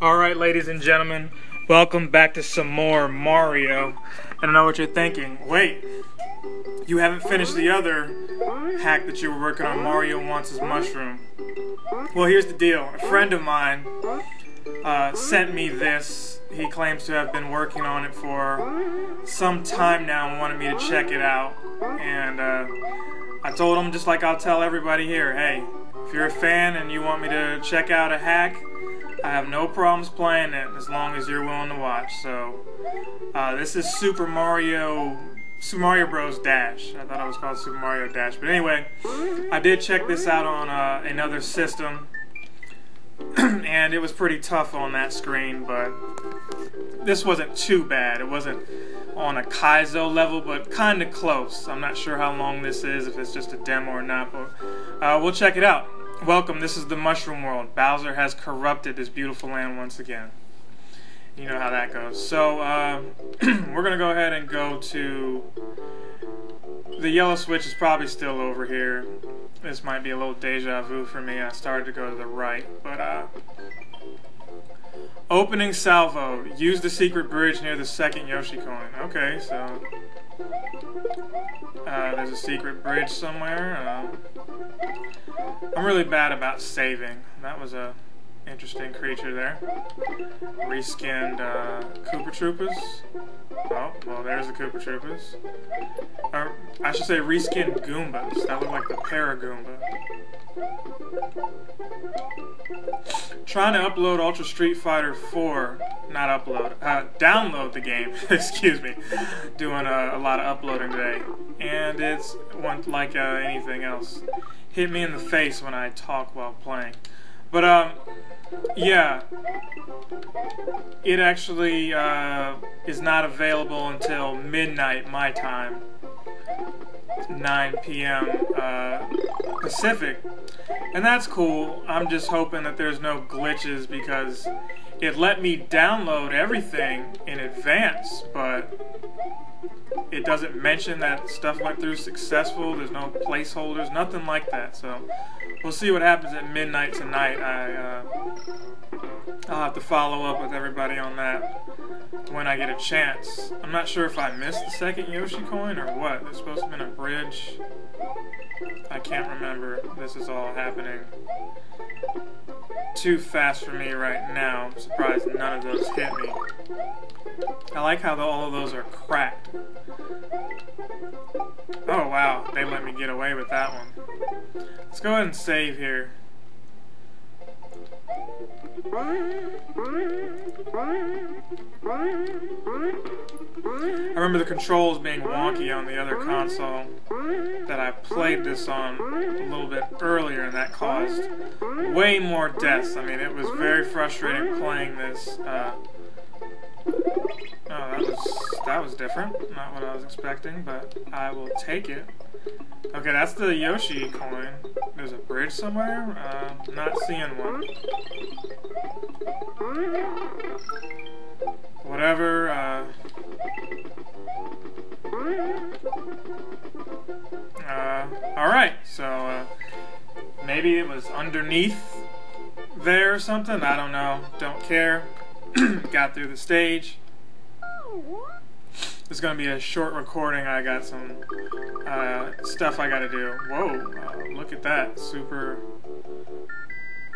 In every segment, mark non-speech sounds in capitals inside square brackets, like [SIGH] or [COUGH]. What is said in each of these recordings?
Alright, ladies and gentlemen, welcome back to some more Mario. And I know what you're thinking. Wait, you haven't finished the other hack that you were working on, Mario Wants His Mushroom. Well, here's the deal. A friend of mine uh, sent me this. He claims to have been working on it for some time now and wanted me to check it out. And uh, I told him, just like I'll tell everybody here, hey, if you're a fan and you want me to check out a hack, I have no problems playing it as long as you're willing to watch. So, uh, this is Super Mario, Super Mario Bros. Dash. I thought it was called Super Mario Dash, but anyway, I did check this out on uh, another system, [CLEARS THROAT] and it was pretty tough on that screen. But this wasn't too bad. It wasn't on a Kaizo level, but kind of close. I'm not sure how long this is, if it's just a demo or not, but uh, we'll check it out. Welcome, this is the Mushroom World. Bowser has corrupted this beautiful land once again. You know how that goes. So, uh, [CLEARS THROAT] we're going to go ahead and go to... The yellow switch is probably still over here. This might be a little deja vu for me. I started to go to the right, but, uh... Opening salvo. Use the secret bridge near the second Yoshi coin. Okay, so... Uh, there's a secret bridge somewhere. Uh, I'm really bad about saving. That was a interesting creature there. Reskinned uh, Koopa Troopas. Oh, well, there's the Koopa Troopas. Or, I should say reskinned Goombas. That looked like the Paragoomba. Trying to upload Ultra Street Fighter 4, not upload, uh, download the game, [LAUGHS] excuse me. Doing a, a, lot of uploading today. And it's one, like uh, anything else. Hit me in the face when I talk while playing. But, um, yeah. It actually uh, is not available until midnight my time. 9 p.m. Uh, Pacific. And that's cool. I'm just hoping that there's no glitches because it let me download everything in advance, but it doesn't mention that stuff went through successful. There's no placeholders, nothing like that. So we'll see what happens at midnight tonight. I uh, I'll have to follow up with everybody on that when I get a chance. I'm not sure if I missed the second Yoshi coin or what. There's supposed to have been a bridge. I can't remember. This is all happening too fast for me right now. I'm surprised none of those hit me. I like how the, all of those are cracked. Oh wow, they let me get away with that one. Let's go ahead and save here. I remember the controls being wonky on the other console that I played this on a little bit earlier, and that caused way more deaths. I mean, it was very frustrating playing this. Uh, Oh, that was that was different. Not what I was expecting, but I will take it. Okay, that's the Yoshi coin. There's a bridge somewhere? Uh, not seeing one. Whatever, uh... Uh, alright, so, uh, maybe it was underneath there or something? I don't know. Don't care. [CLEARS THROAT] Got through the stage. This is going to be a short recording. I got some uh, stuff I got to do. Whoa, uh, look at that. Super,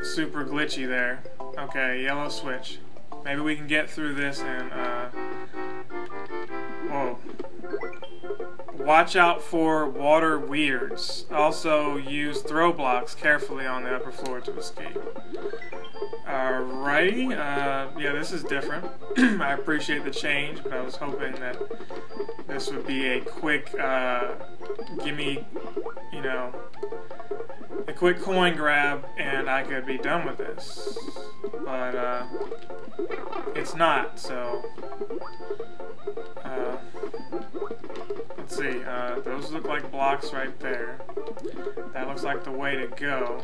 super glitchy there. Okay, yellow switch. Maybe we can get through this and, uh, whoa. Watch out for water weirds. Also, use throw blocks carefully on the upper floor to escape. Alrighty, uh, yeah, this is different. [CLEARS THROAT] I appreciate the change, but I was hoping that this would be a quick, uh, gimme, you know, a quick coin grab and I could be done with this. But, uh, it's not, so, those look like blocks right there. That looks like the way to go.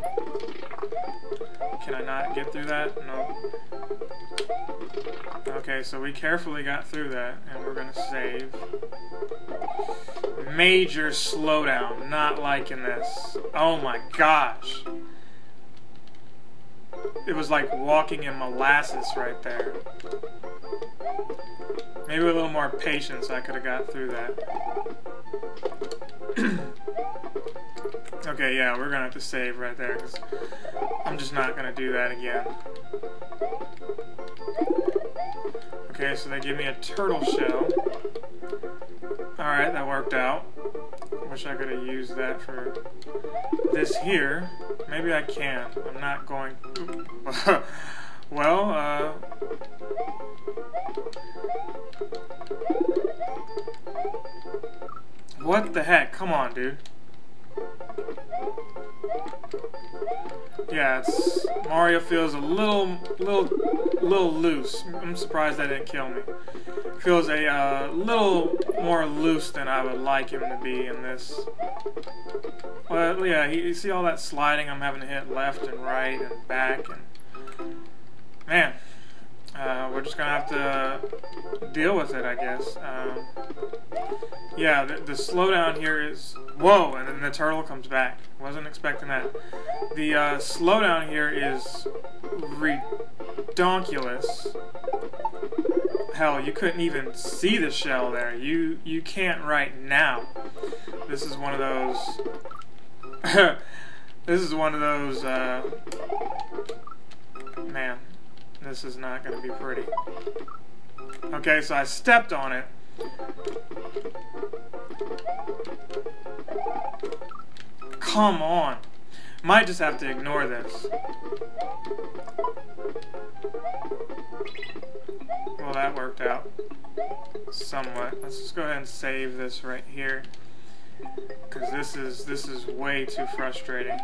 Can I not get through that? No. Okay, so we carefully got through that, and we're gonna save. Major slowdown, not liking this. Oh my gosh. It was like walking in molasses right there. Maybe a little more patience I could have got through that. [CLEARS THROAT] okay, yeah, we're gonna have to save right there, because I'm just not gonna do that again. Okay, so they give me a turtle shell. Alright, that worked out. Wish I could have used that for this here. Maybe I can. I'm not going... [LAUGHS] well, uh... What the heck? Come on, dude. Yeah, Mario feels a little, little, little loose. I'm surprised that didn't kill me. Feels a uh, little more loose than I would like him to be in this. Well, yeah, you see all that sliding I'm having to hit left and right and back and man, uh, we're just gonna have to deal with it, I guess. Um, yeah, the, the slowdown here is whoa, and then the turtle comes back. Wasn't expecting that. The uh, slowdown here is redonkulous. Hell, you couldn't even see the shell there. You you can't right now. This is one of those. [LAUGHS] this is one of those. Uh, man, this is not going to be pretty. Okay, so I stepped on it. Come on. Might just have to ignore this. Well, that worked out somewhat. Let's just go ahead and save this right here. Because this is, this is way too frustrating.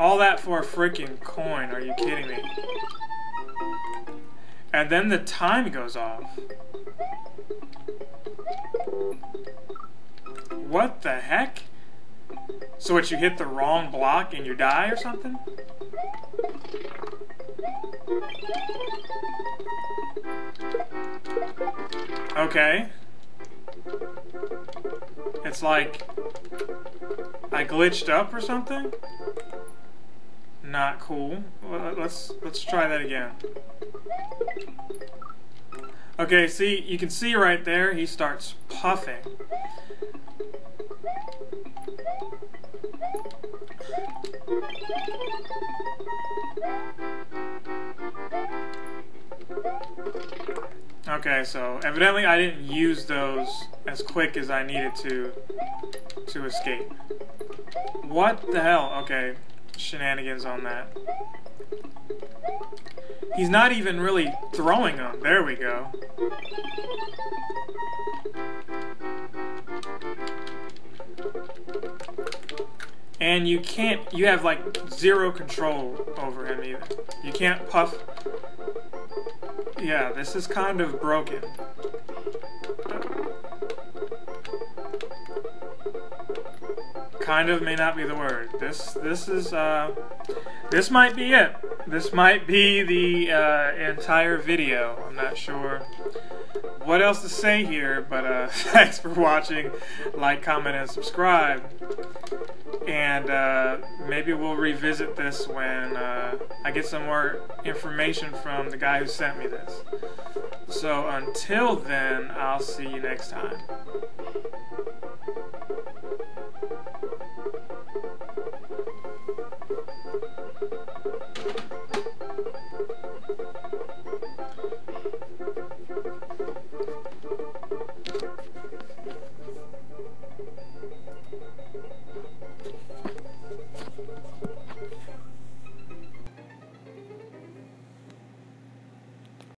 All that for a freaking coin, are you kidding me? And then the time goes off. What the heck? So what, you hit the wrong block and you die or something? Okay. It's like I glitched up or something? Not cool. Let's let's try that again. Okay, see, you can see right there, he starts puffing. Okay, so evidently I didn't use those as quick as I needed to to escape. What the hell? Okay, shenanigans on that. He's not even really throwing them. There we go. And you can't, you have like zero control over him either. You can't puff. Yeah, this is kind of broken. Kind of may not be the word. This, this is, uh, this might be it. This might be the uh, entire video. I'm not sure what else to say here, but uh, [LAUGHS] thanks for watching. Like, comment, and subscribe. And uh, maybe we'll revisit this when uh, I get some more information from the guy who sent me this. So until then, I'll see you next time.